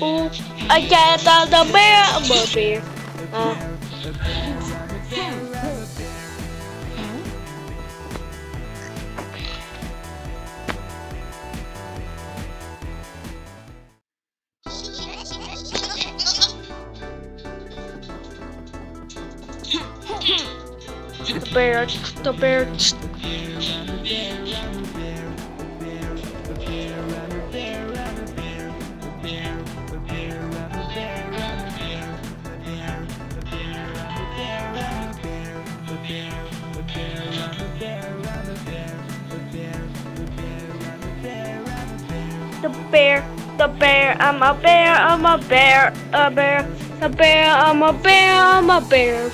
Ooh, I got out the bear. I'm a bear. Uh, the bear, the bear. The bear, the bear, I'm a bear, I'm a bear, a bear, the bear, I'm a bear, I'm a bear.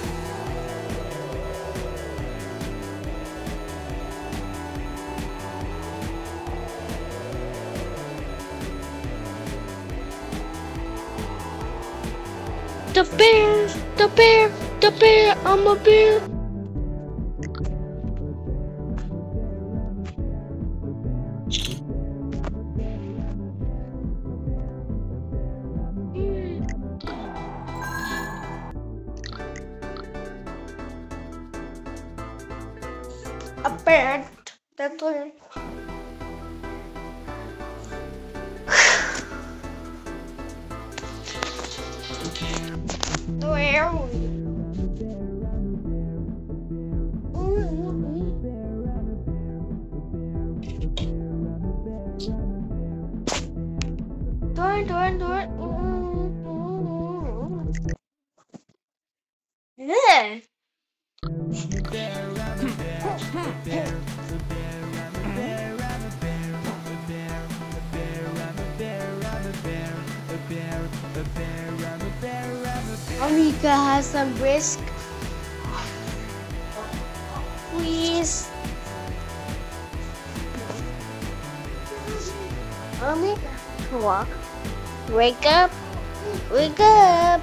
The bear, the bear, the bear, I'm a bear. A bear, that's all. Where are we? It, do it. Yeah. Monica has some risk. Please. Mommy, walk. Wake up. Wake up.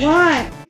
What?